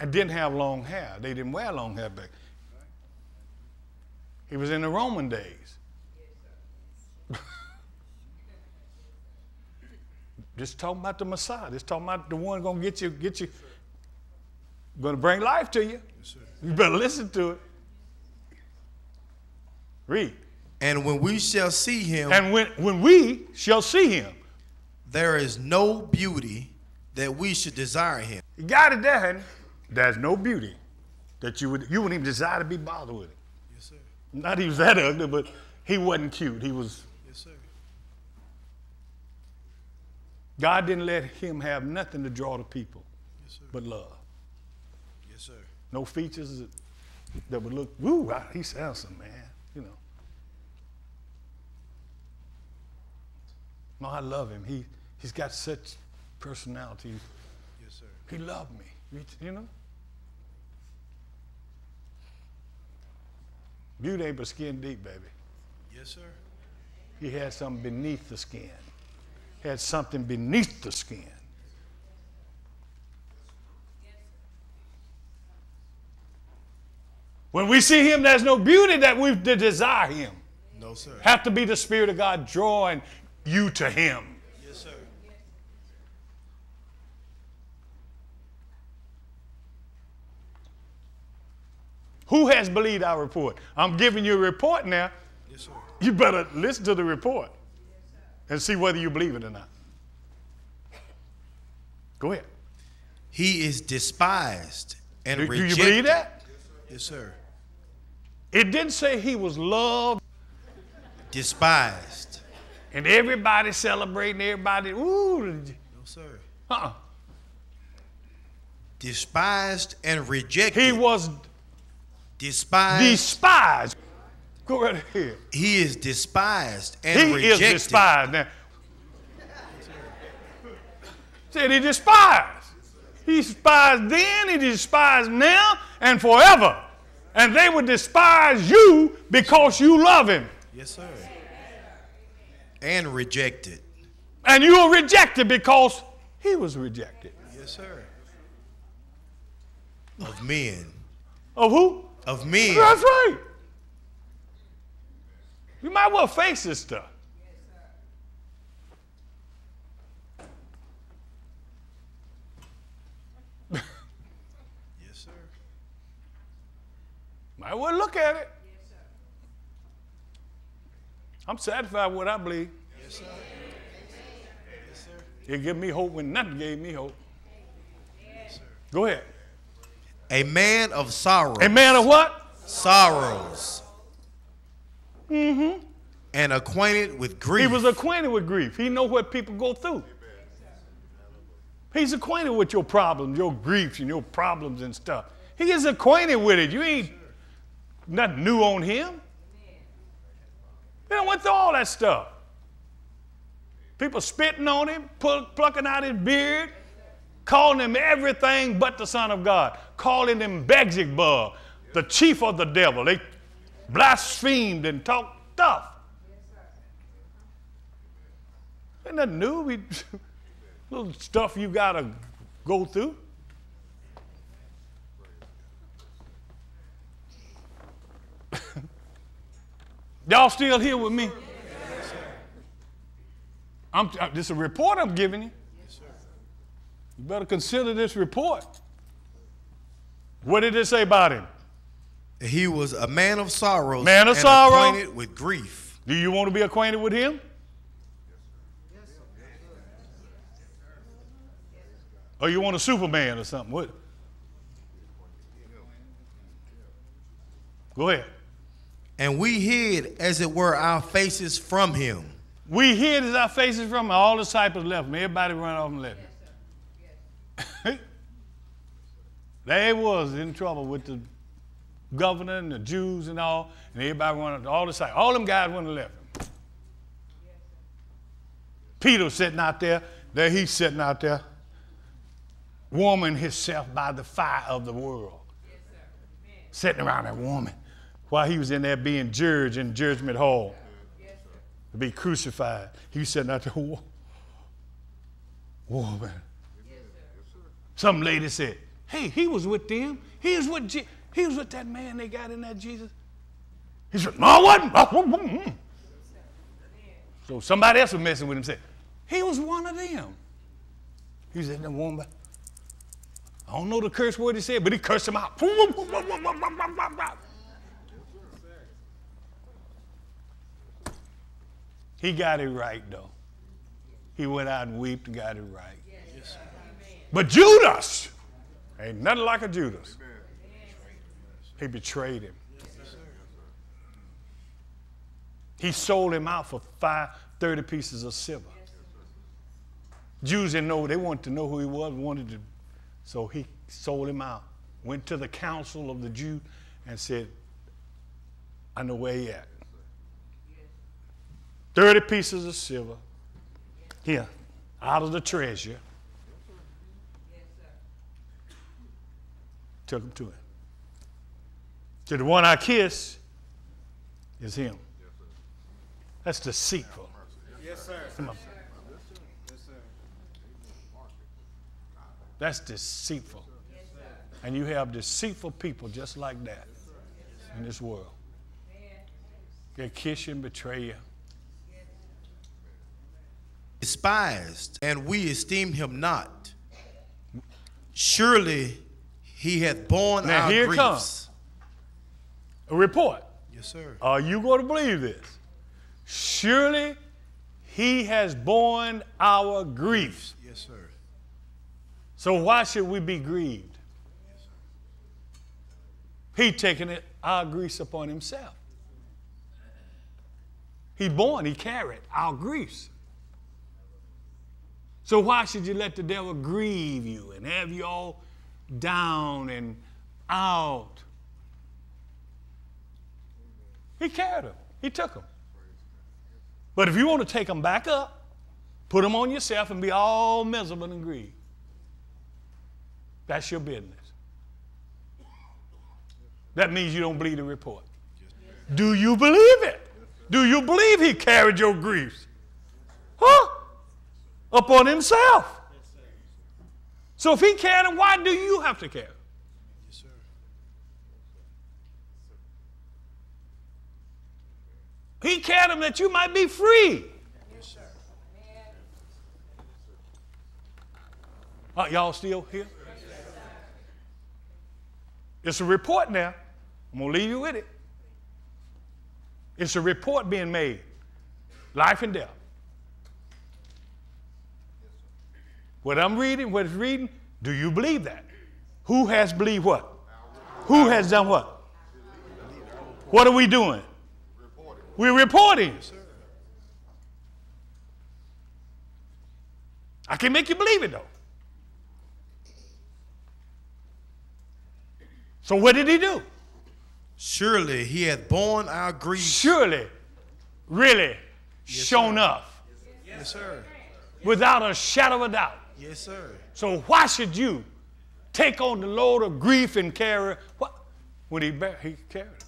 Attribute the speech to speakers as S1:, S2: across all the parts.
S1: and didn't have long hair. They didn't wear long hair back. He was in the Roman days. Just talking about the Messiah. Just talking about the one gonna get you, get you, gonna bring life to you. you better listen to it. Read.
S2: And when we shall see him,
S1: And when, when we shall see him,
S2: there is no beauty that we should desire him.
S1: you got it there, honey. There's no beauty that you would you wouldn't even desire to be bothered with it.
S2: Yes, sir.
S1: Not he was that ugly, but he wasn't cute. He was
S2: Yes, sir.
S1: God didn't let him have nothing to draw the people
S2: Yes, sir.
S1: but love.
S2: Yes, sir.
S1: No features that, that would look, woo, wow, he's handsome, man. You know. No, I love him. He he's got such personality.
S2: Yes, sir.
S1: He loved me. You know? Beauty ain't but skin deep, baby.
S2: Yes, sir.
S1: He had something beneath the skin. Had something beneath the skin. When we see him, there's no beauty that we desire him.
S2: No, sir.
S1: Have to be the Spirit of God drawing you to him.
S2: Yes, sir.
S1: Who has believed our report? I'm giving you a report now.
S2: Yes, sir.
S1: You better listen to the report and see whether you believe it or not. Go ahead.
S2: He is despised and
S1: Do, do you
S2: rejected.
S1: believe that?
S2: Yes, sir.
S1: It didn't say he was loved
S2: Despised.
S1: and everybody celebrating, everybody, ooh,
S2: No, sir.
S1: uh-uh.
S2: Despised and rejected.
S1: He was
S2: despised.
S1: despised. Go right ahead.
S2: he is despised and rejected.
S1: He
S2: rejected.
S1: is despised. Now, said he despised. He despised then, he despised now, and forever. And they would despise you because you love him.
S2: Yes, sir. And rejected.
S1: And you are rejected because he was rejected.
S2: Yes, sir. Of men.
S1: Of who?
S2: Of men.
S1: That's right. You might well face this stuff.
S2: Yes, sir.
S1: Might well look at it. Yes, sir. I'm satisfied with what I believe.
S2: Yes, sir. Yes, sir.
S1: It gave me hope when nothing gave me hope. Yes, sir. Go ahead.
S2: A man of sorrow.
S1: A man of what?
S2: sorrows. Mm-hmm. And acquainted with grief.
S1: He was acquainted with grief. He know what people go through. He's acquainted with your problems, your griefs, and your problems and stuff. He is acquainted with it. You ain't nothing new on him. He done went through all that stuff. People spitting on him, plucking out his beard, calling him everything but the Son of God, calling him Beelzebub, the chief of the devil. They blasphemed and talked tough. Ain't nothing new. We, little stuff you got to go through. Y'all still here with me? I'm, this is a report I'm giving you. You better consider this report. What did it say about him?
S2: He was a man of sorrows.
S1: Man of
S2: and
S1: sorrow.
S2: Acquainted with grief.
S1: Do you want to be acquainted with him? Yes, sir. Or you want a Superman or something? What? Go ahead.
S2: And we hid, as it were, our faces from him.
S1: We hid our faces from him. All the disciples left him. Everybody run off and left him. they was in trouble with the governor and the Jews and all, and everybody run all the disciples. All them guys went and left him. Peter sitting out there. There he's sitting out there, warming himself by the fire of the world. Sitting around that woman while he was in there being judged in judgment hall to be crucified. He sitting out there, "Wo- woman. Some lady said, Hey, he was with them. He was with, Je- he was with that man they got in that Jesus. He said, No, I wasn't. So somebody else was messing with him. Said, He was one of them. He said, "The one, I don't know the curse word he said, but he cursed him out. He got it right, though. He went out and wept and got it right. But Judas, ain't nothing like a Judas. He betrayed him. He sold him out for five, 30 pieces of silver. Jews didn't know, they wanted to know who he was, wanted to, so he sold him out. Went to the council of the Jews and said, I know where he at. 30 pieces of silver. Here, out of the treasure. Took him to him. To the one I kiss is him. That's deceitful.
S3: Yes, sir.
S1: Come on. That's deceitful. And you have deceitful people just like that in this world. They kiss you and betray you.
S2: Despised, and we esteem him not. Surely he hath borne
S1: Now,
S2: our
S1: here
S2: griefs.
S1: comes. A report.
S2: Yes, sir.
S1: Are you going to believe this? Surely he has borne our griefs.
S2: Yes, sir.
S1: So why should we be grieved? Yes, sir. He taken it, our griefs upon himself. He borne, he carried our griefs. So why should you let the devil grieve you and have you all down and out? He carried them. He took them. But if you want to take them back up, put them on yourself and be all miserable and grieved. That's your business. That means you don't believe the report. Do you believe it? Do you believe he carried your griefs? Huh? Upon himself. So if he them, why do you have to them?
S2: Yes, sir.
S1: He carried them that you might be free.
S2: Yes, sir.
S1: Are y'all still here? It's a report now. I'm going to leave you with it. It's a report being made life and death. What I'm reading, what it's reading, do you believe that? Who has believed what? Who has done what? What are we doing? We're reporting. I can make you believe it though. So what did he do?
S2: Surely he hath borne our grief.
S1: Surely, really, shown up
S2: Yes, sir.
S1: without a shadow of doubt.
S2: Yes, sir.
S1: So why should you take on the load of grief and carry what? When he bear, he carried it.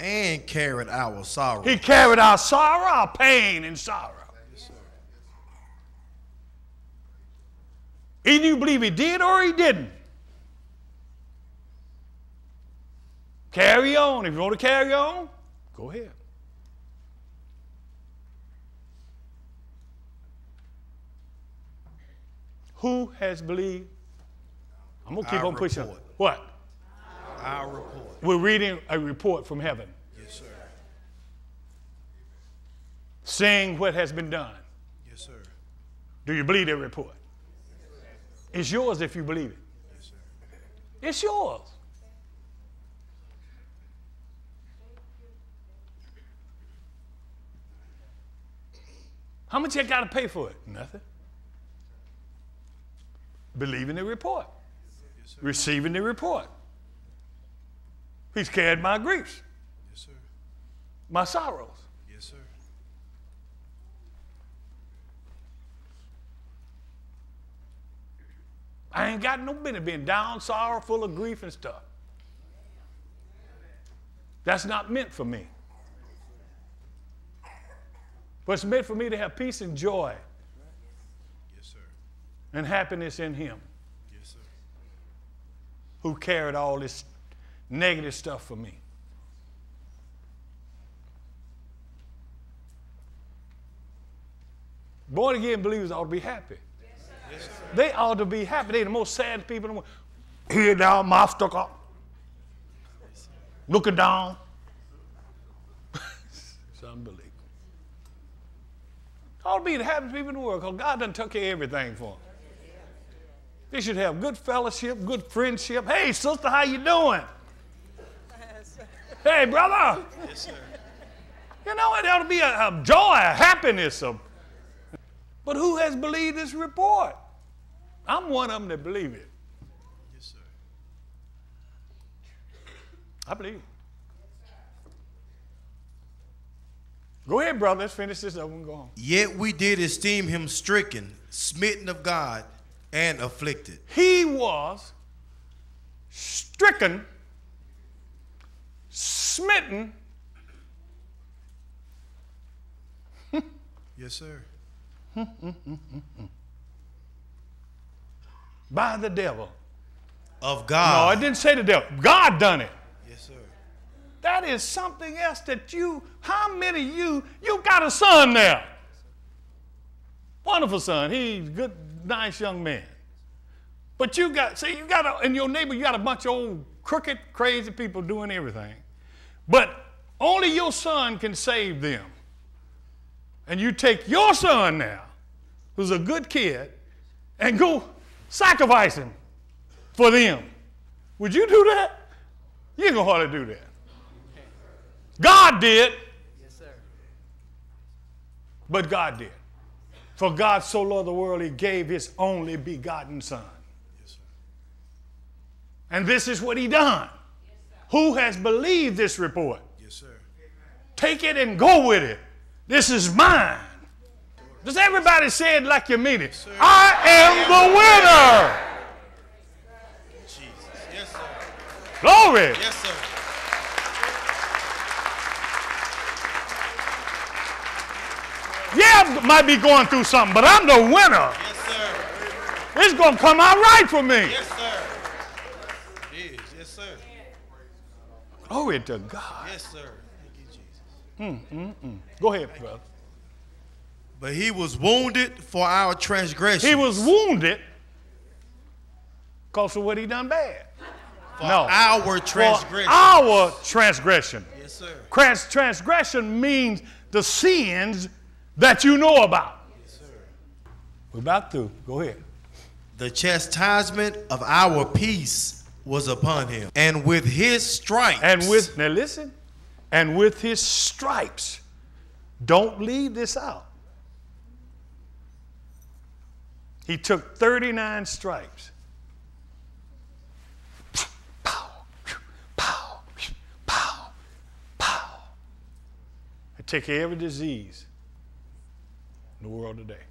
S2: And carried our sorrow.
S1: He carried our sorrow, our pain and sorrow. Yes, sir. Either you believe he did or he didn't. Carry on. If you want to carry on, go ahead. Who has believed? I'm going to keep
S2: Our
S1: on pushing.
S2: report.
S1: What?
S2: Our report.
S1: We're reading a report from heaven
S2: Yes, sir.
S1: saying what has been done.
S2: Yes, sir.
S1: Do you believe that report? It's yours if you believe it.
S2: Yes, sir.
S1: It's yours. How much you got to pay for it? Nothing. Believing the report,
S2: Yes, sir.
S1: receiving the report. He's carried my griefs,
S2: Yes, sir.
S1: my sorrows.
S2: Yes, sir.
S1: I ain't got no business being down, sorrowful of grief and stuff. That's not meant for me. But it's meant for me to have peace and joy. And happiness in Him.
S2: Yes, sir.
S1: who carried all this negative stuff for me. Born again believers ought to be happy. They ought to be happy. They're the most sad people in the world. Head down, mouth stuck up, looking down. it's unbelievable. Ought to be the happiest people in the world because God done took care of everything for them. They should have good fellowship, good friendship. Hey, sister, how you doing? Hey, brother.
S2: Yes, sir.
S1: You know, it ought to be a, a joy, a happiness. Of, but who has believed this report? I'm one of them that believe it.
S2: Yes, sir.
S1: I believe it. Go ahead, brother. Let's finish this up and go on.
S2: Yet we did esteem him stricken, smitten of God, and afflicted.
S1: He was stricken, smitten,
S2: Yes, sir.
S1: by the devil.
S2: Of God. No.
S1: I didn't say the devil. God done it.
S2: Yes, sir.
S1: That is something else that you, how many of you, you got a son there? Wonderful son. He's good, nice young man. But you got, see, you got, a, in your neighbor, you got a bunch of old crooked, crazy people doing everything. But only your son can save them. And you take your son now, who's a good kid, and go sacrifice him for them. Would you do that? You ain't gonna hardly do that. God did.
S3: Yes, sir.
S1: But God did. For God so loved the world, he gave his only begotten Son.
S2: Yes, sir.
S1: And this is what he done. Who has believed this report?
S2: Yes, sir.
S1: Take it and go with it. This is mine. Does everybody say it like you mean it? I am the winner.
S2: Jesus. Yes, sir.
S1: Glory.
S2: Yes, sir.
S1: Yeah, I might be going through something, but I'm the winner.
S2: Yes, sir.
S1: It's going to come out right for me.
S2: Yes, sir. It is. Yes, sir.
S1: Glory to God.
S2: Yes, sir. Thank you, Jesus. Hmm, hmm, hmm.
S1: Go ahead, brother.
S2: But he was wounded for our transgression.
S1: He was wounded because of what he done bad.
S2: for
S1: no.
S2: our transgression.
S1: our transgression.
S2: yes, sir.
S1: Trans- transgression means the sins that you know about.
S2: Yes, sir.
S1: We're about to. Go ahead.
S2: The chastisement of our peace was upon him, and with his stripes.
S1: And with, now listen, and with his stripes, don't leave this out. He took 39 stripes. Pow, pow, pow, pow. It take care of every disease in the world today.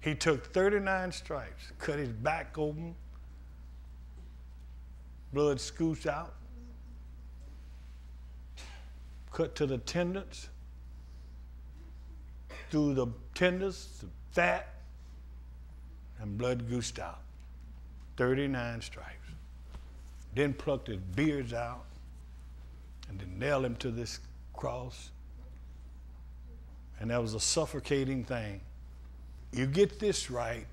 S1: He took 39 stripes, cut his back open, blood scooched out, cut to the tendons, through the tendons, the fat, and blood goosed out. 39 stripes. Then plucked his beards out and then nailed him to this cross. And that was a suffocating thing. You get this right,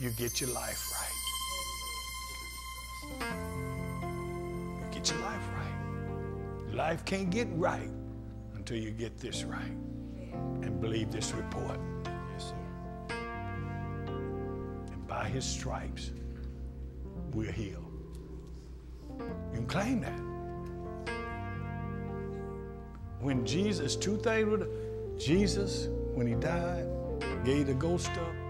S1: you get your life right. You get your life right. Life can't get right until you get this right and believe this report.
S2: Yes, sir.
S1: And by his stripes, we're healed. You can claim that. When Jesus, two things with Jesus, when he died, gave the ghost up,